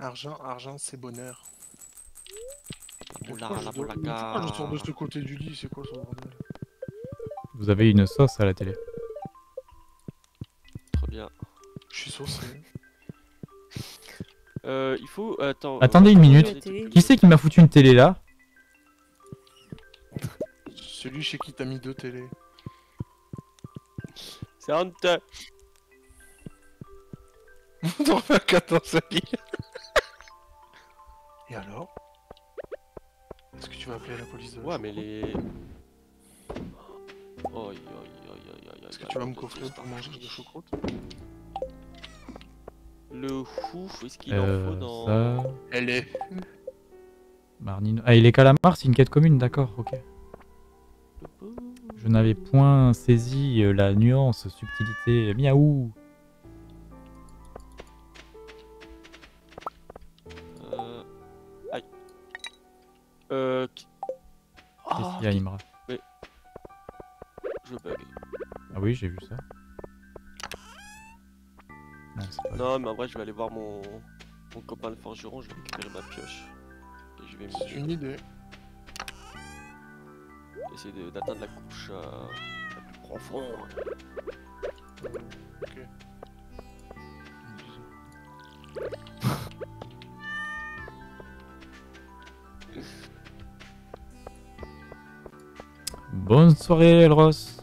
Argent, argent, c'est bonheur. La je sors de ce côté du lit? C'est quoi ce bordel? Vous avez une sauce à la télé. Très bien. Je suis saucé. Euh, il faut. Attends. Attendez euh, une minute. Qui c'est qui m'a foutu une télé là? Celui chez qui t'as mis deux télés. C'est honteux. On en fait 14 sa lit. Et alors? Est-ce que tu vas appeler la police de la Ouais, mais les. Oh, Est-ce que tu vas me coffrer pour manger de choucroute? Le fouf, est-ce qu'il en faut Euh, dans. ça. Elle est. Marnino. Ah, il est calamar, c'est une quête commune, d'accord, ok. Je n'avais point saisi euh, la nuance, subtilité. Miaou oui, j'ai vu ça. Non, mais en vrai, je vais aller voir mon, mon copain le forgeron, je vais récupérer ma pioche. Et je vais C'est une idée. essayer d'atteindre la couche euh, la plus profonde. Ok. Bonne soirée, Elros.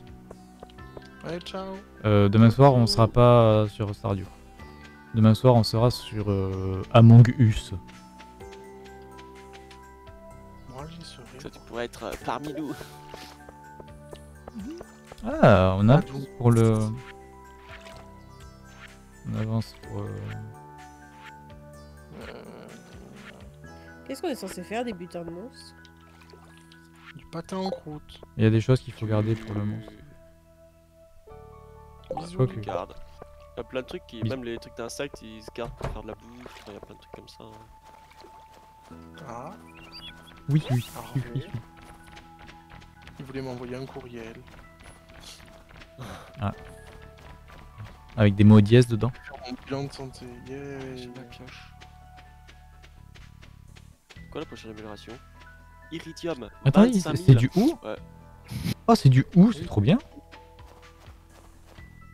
Ouais, ciao. Euh, demain soir, on sera pas sur Stardew. Demain soir, on sera sur euh, Among Us. Moi, j'y serai. Ça, tu pourrais être euh, parmi nous. Ah, on Ah, avance d'où pour le. On avance pour. Qu'est-ce qu'on est censé faire des butins de monstres? Du patin en croûte. Il y a des choses qu'il faut garder pour le monstre. Bisous. Garde. Il y a plein de trucs qui, Bis- même les trucs d'insectes, ils se gardent pour faire de la bouffe. Enfin, Il y a plein de trucs comme ça. hein. Ah, Oui, oui, Ah, oui, oui, oui. il voulait m'envoyer un courriel. Avec des mots dièse dedans. Mon bilan de santé. Yeah. J'ai ma pioche. Quoi la prochaine amélioration? Iridium. Attendez, 25 c'est 000. c'est du ou Ouais. Oh, c'est du ou, c'est trop bien.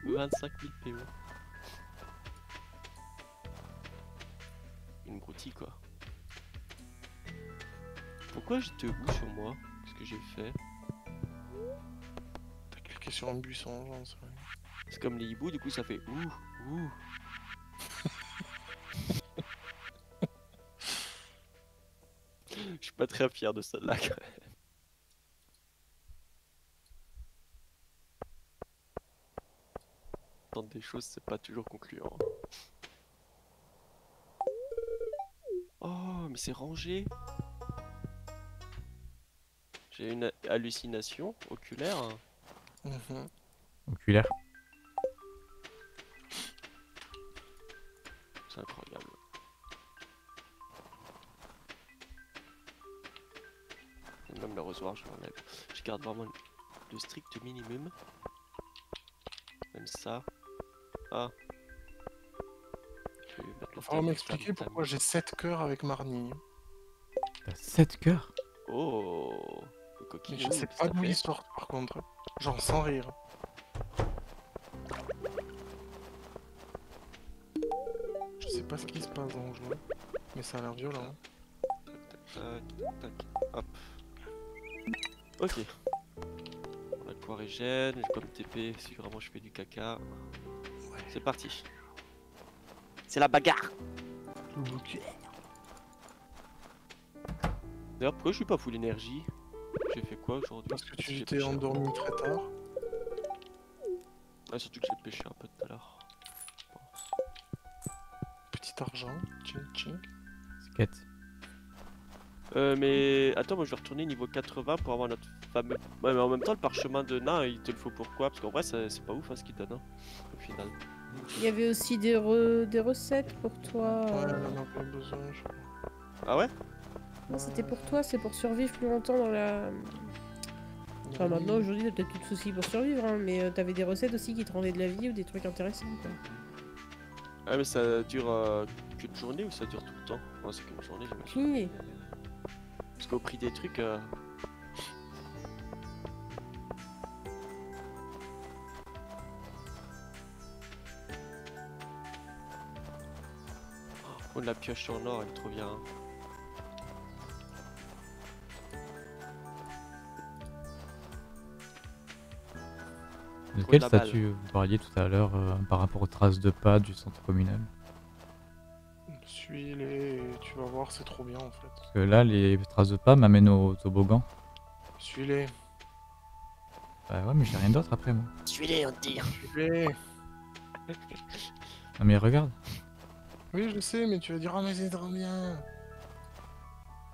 25 000 PO. Une broutille quoi. Pourquoi j'étais où sur moi Qu'est-ce que j'ai fait T'as cliqué sur un buisson, sais rien. C'est comme les hiboux, du coup ça fait ouh, ouh. Je suis pas très fier de celle-là quand même. Tenter des choses, c'est pas toujours concluant. Oh, mais c'est rangé. J'ai une hallucination oculaire. Mhm. Oculaire. C'est incroyable. Même l'arrosoir, je l'enlève. Je garde vraiment le- le strict minimum. Même ça. Ah. Le falloir thème m'expliquer pourquoi j'ai 7 cœurs avec Marnie. T'as 7 cœurs. Oh Le coquille. je sais pas d'où ils sortent par contre. Genre sans rire. Je sais pas ce qui se passe dans le jeu. Mais ça a l'air violent. Tac, tac, tac, hop. Ok. La quoi régène, je peux me TP si vraiment je fais du caca. C'est parti. C'est la bagarre D'ailleurs, pourquoi je suis pas full énergie? J'ai fait quoi aujourd'hui? Parce que tu J'ai t'es un- endormi très tard. Ah, surtout que j'ai pêché un peu tout à l'heure. Petit argent. Tching tching. C'est quête. Euh, mais attends, moi je vais retourner niveau 80 pour avoir notre fameux. Ouais, mais en même temps, le parchemin de nain, il te le faut pourquoi? Parce qu'en vrai, c'est pas ouf hein, ce qu'il donne, hein, au final. Il y avait aussi des, re- des recettes pour toi. Ouais, elle en a pas besoin, je crois. Ah ouais? Non, c'était pour toi, c'est pour survivre plus longtemps dans la. Enfin, maintenant, aujourd'hui, t'as peut-être plus de soucis pour survivre, hein, mais euh, t'avais des recettes aussi qui te rendaient de la vie ou des trucs intéressants, quoi. Ah mais ça dure euh, qu'une journée ou ça dure tout le temps? Ouais c'est qu'une journée j'imagine. Oui. Parce qu'au prix des trucs... euh, Oh la pioche en or elle est trop bien. hein. De Faut quel de la balle. statut vous parliez tout à l'heure euh, par rapport aux traces de pas du centre communal? Suis-les, tu vas voir, c'est trop bien en fait. Parce que là, les traces de pas m'amènent au toboggan. Suis-les, Bah ouais, mais j'ai rien d'autre après moi. Suis-les on tire suis-les. Non mais regarde. Oui, je sais, mais tu vas dire, ah, mais c'est trop bien.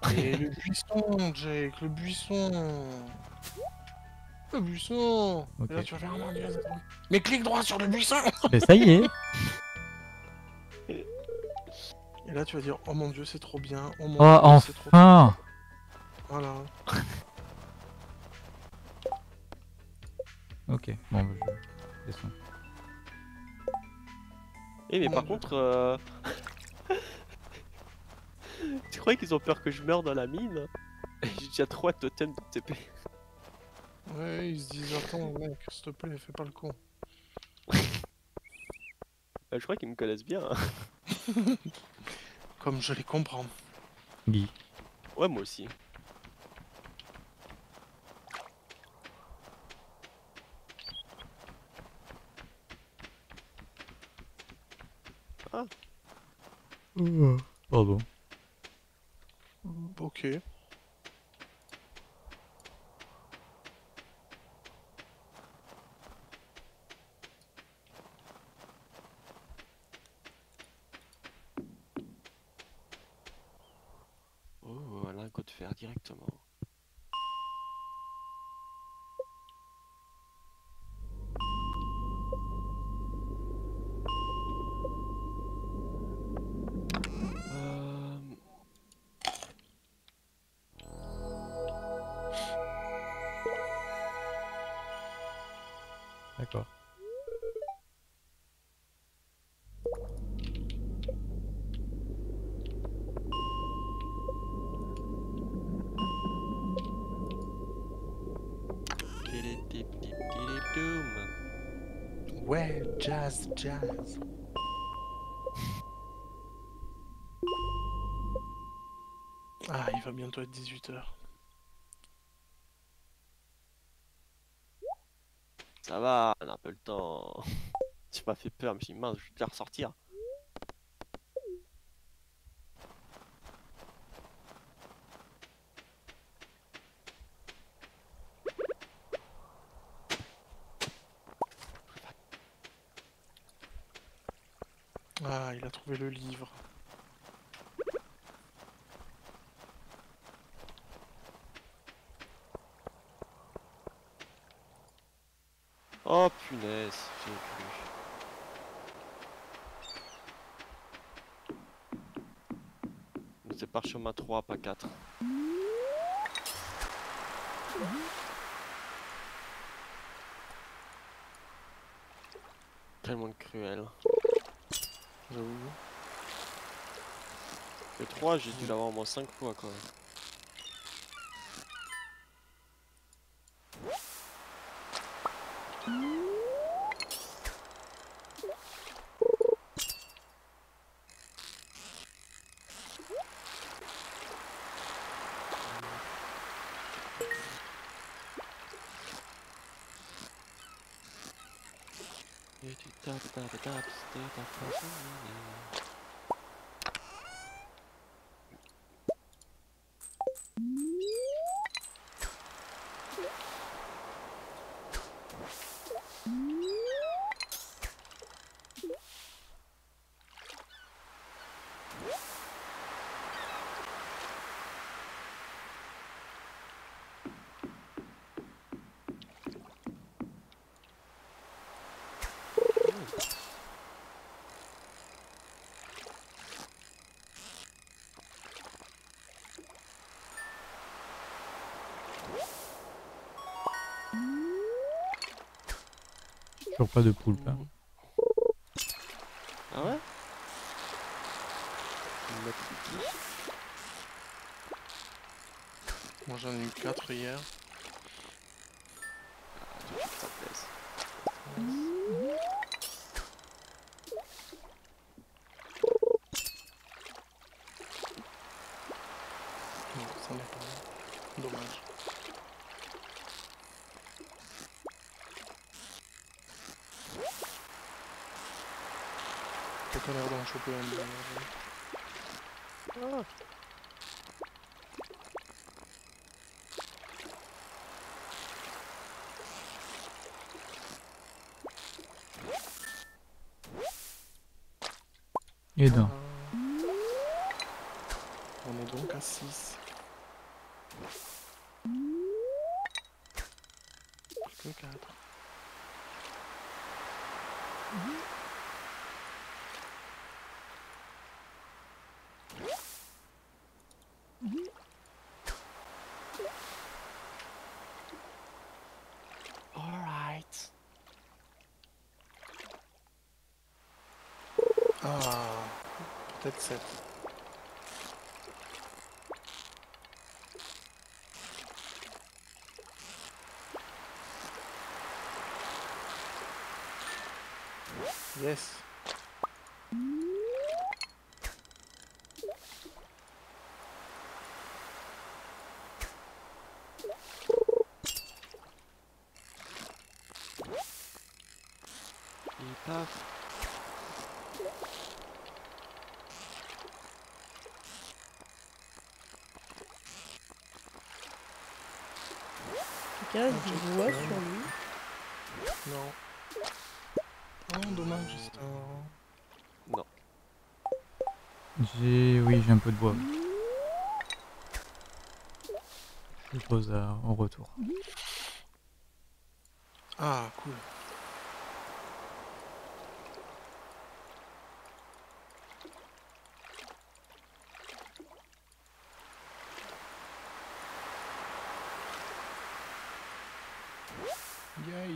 Et le buisson, Jake, le buisson. Le buisson. Et là, tu vas faire, oh mon dieu, c'est trop bien. Mais clique droit sur le buisson. Mais ça y est Et là, tu vas dire, oh mon dieu, c'est trop bien. Oh mon Oh dieu, c'est trop enfin Voilà. Ok, bon bah, je descends. Eh mais par Dieu. contre... euh, tu crois qu'ils ont peur que je meure dans la mine J'ai déjà trois totems de TP. Ouais, ils se disent, attends, mec, s'il te plaît, fais pas le con. Euh, je crois qu'ils me connaissent bien. hein. Comme je les comprends. Guy. Ouais moi aussi. Pardon. Ok. Oh, Ouais, jazz, jazz. Ah, il va bientôt être 18h. Ça va, on a un peu le temps. Tu m'as fait peur, je me suis dit, mince, je vais te faire ressortir. A trouvé le livre. Oh punaise, j'ai cru. C'est parchemin 3, pas 4. Tellement cruel. J'avoue. Le 3, j'ai dû l'avoir au moins 5 fois Dubs, dubs, dubs, dubs, dubs, dubs, うん。Toujours pas de poulpe. hein. Ah ouais? Moi j'en ai eu 4 hier. Ah, ça te plaise. Non, ça n'est pas. Dommage. Pas l'air d'en choper un. Et d'un. On est donc à 6. Que 4. Ah, peut-être 7. Yes. Et a du bois sur lui. Non. Oh, dommage, un... Non. J'ai. Oui, j'ai un peu de bois. Je pose à... au retour. Ah, cool. Hey.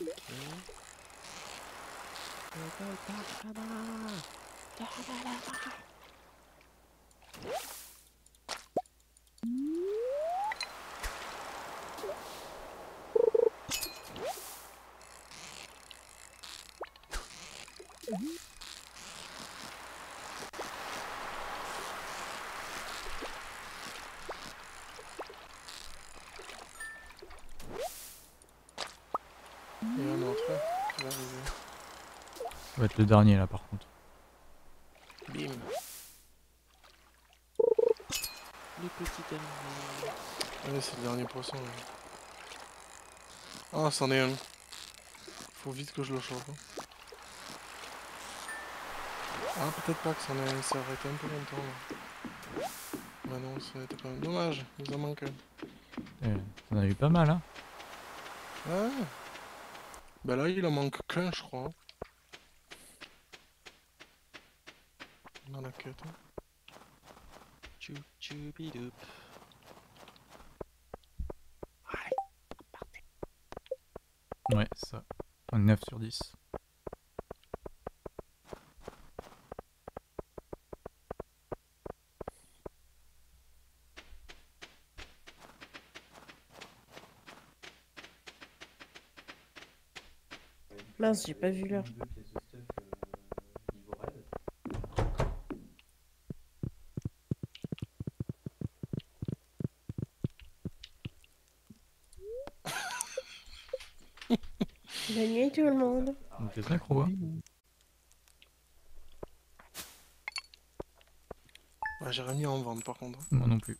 Okay. Go, go, Dharma! Dharma, Dharma! Mm-hmm. Va être le dernier là par contre. Bim. Le petit dernier. Ouais, c'est le dernier poisson. là. Ah, c'en est un. Faut vite que je le chope. hein. Ah, peut-être pas que c'en est un. Ça aurait été un peu longtemps. Là. Bah non, ça n'était pas. Dommage, il nous en manque un. Eh, T'en as eu pas mal hein. Ah Bah là, il en manque qu'un, je crois. Dans la bidoup. Ouais, ça. Un 9 sur 10. Mince, j'ai pas vu l'heure. Bonne nuit tout le monde. Synchro hein Ouais, j'ai remis en vente par contre. Moi non plus.